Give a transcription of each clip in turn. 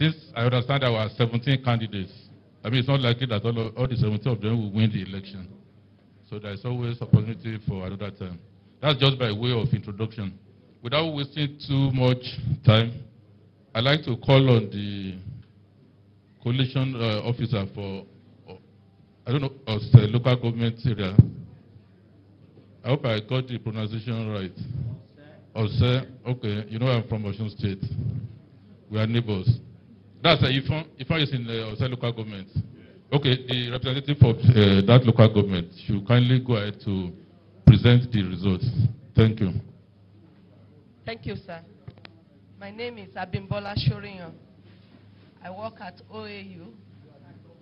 since I understand there were 17 candidates, I mean, it's not likely that all, of, all the 17 of them will win the election. So there's always opportunity for another time. That's just by way of introduction. Without wasting too much time, I'd like to call on the collation uh, officer for, uh, I don't know, uh, local government area. I hope I got the pronunciation right. Ose, okay, you know I'm from Osun State. We are neighbors. That's Ifon, Ifon is in the local government. Okay, the representative of uh, that local government should kindly go ahead to present the results. Thank you. Thank you, sir. My name is Abimbola Shorinyo. I work at OAU,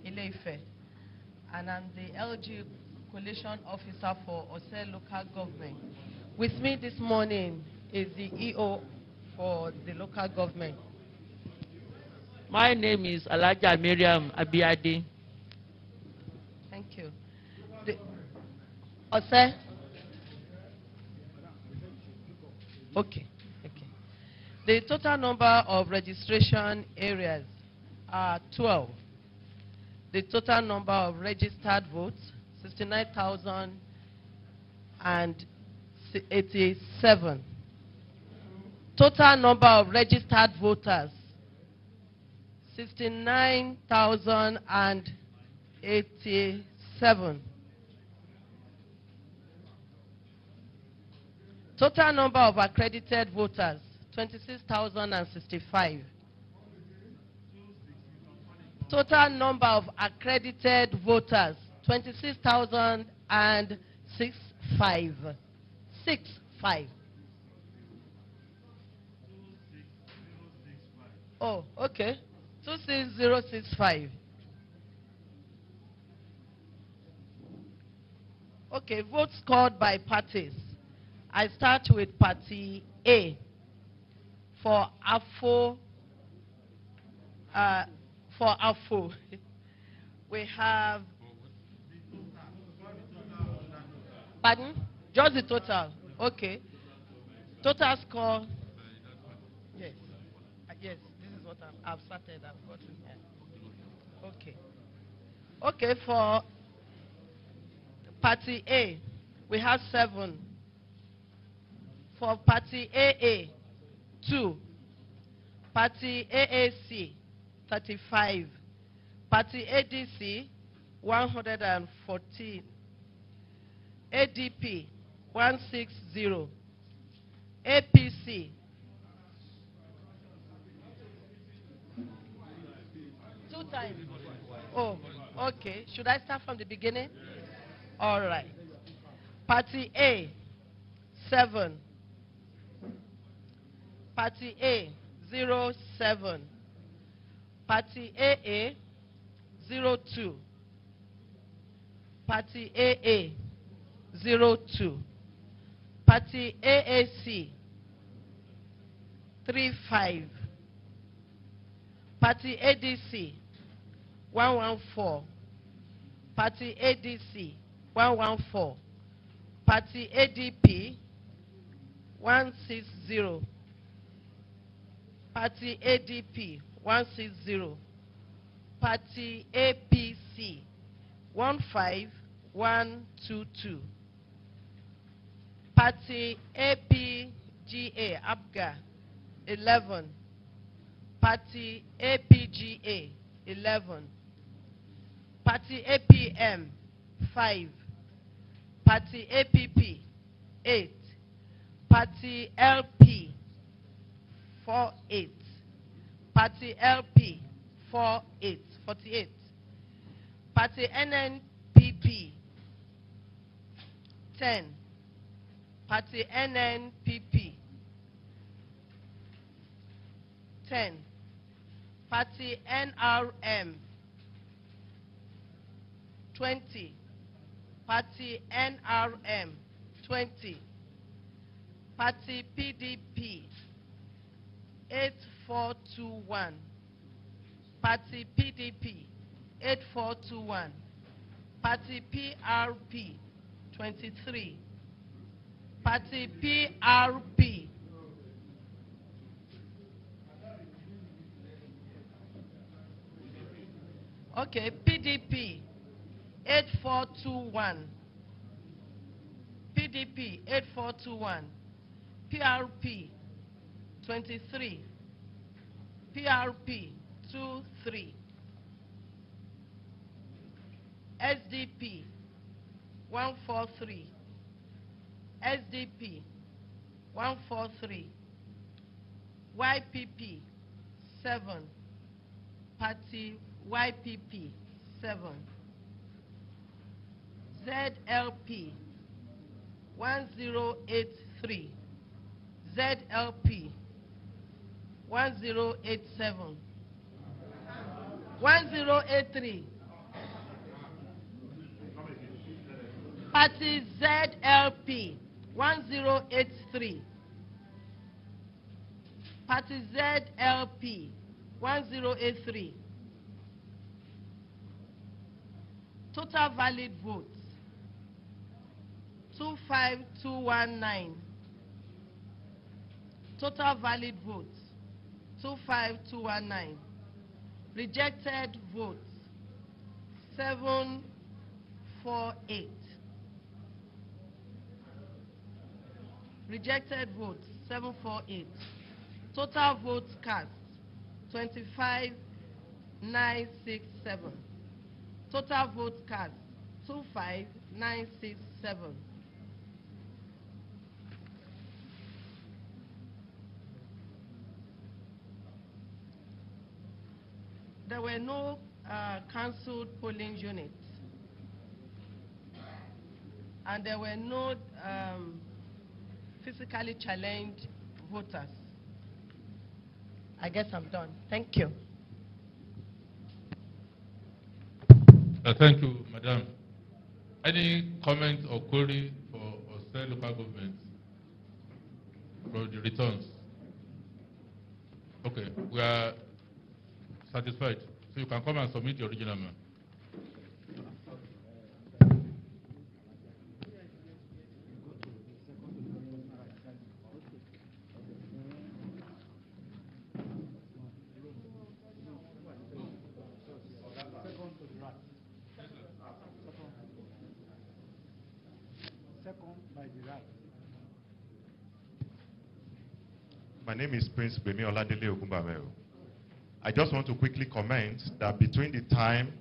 Ile-Ife, and I'm the LG Collation Officer for Ose Local Government. With me this morning is the EO for the local government. My name is Alhaja Miriam Abiade. Thank you. The? Okay, okay. The total number of registration areas are 12. The total number of registered votes, 69,087. Total number of registered voters, 69,087. Total number of accredited voters, 26,065. Total number of accredited voters, 26,065. Six, five. Oh, okay. 26065. Okay, votes scored by parties. I start with party A for AFO. Uh, for AFO, we have. Pardon? Just the total. Okay. Total score. Yes. Uh, yes, what I'm, I've started. I've gotten here. Okay. Okay, for party A, we have seven. For party AA, two. Party AAC, 35. Party ADC, 114. ADP, 160. APC, two times. Oh, okay. Should I start from the beginning? All right. Party A, 7. Party A, zero seven. Party AA, zero two. Party AA, zero two. Party AAC, 35. Party ADC, 114. Party ADC, 114. Party ADP, 160. Party ADP, 160. Party APC, 15122. Party APGA, APGA, 11. Party APGA, 11. Party APM, 5. Party APP, 8. Party LP, 4 8. Party LP, 4 8. 48. Party NNPP, 10. Party NNPP, 10. Party NRM, 20. Party NRM, 20. Party PDP, 8421. Party PDP, 8421. Party PRP, 23. Party PRP, Okay, PDP 8421. PDP 8421. PRP 23. PRP 23. SDP 143. SDP 143. YPP 7. Party YPP 7. ZLP 1083. ZLP 1087. 1083. Party ZLP 1083. Party ZLP 1083. Total valid votes 25219. Total valid votes 25219. Rejected votes 748. Rejected votes 748. Total votes cast 25967. Total votes cast 25967. There were no uh, cancelled polling units. And there were no um, physically challenged voters. I guess I'm done. Thank you. Uh, thank you, Madam. Any comment or query for Ose local government for the returns? Okay, we are satisfied. So you can come and submit the original man. My name is Prince Bemi Oladele. I just want to quickly comment that between the time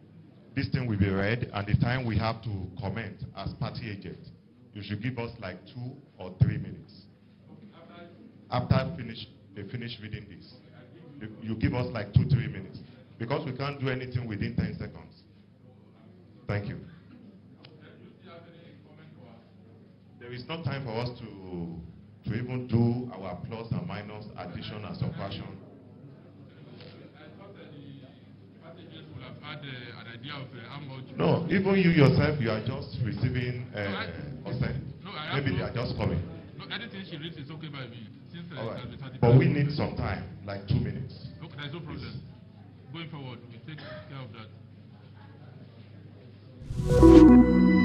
this thing will be read and the time we have to comment as party agent, you should give us like two or three minutes. After finish, they finish reading this, you give us like two, three minutes. Because we can't do anything within 10 seconds. Thank you. There is no time for us to, to even do our plus and minus, addition and subtraction. Parties will have had uh, of uh. No, even you yourself, you are just receiving uh, Alright. consent. No, I Maybe no- they are just coming. No, anything she reads is okay by me. Since uh, All right. has been certified. But we need some time, like two minutes. Okay, there's no problem. Going forward, we take care of that.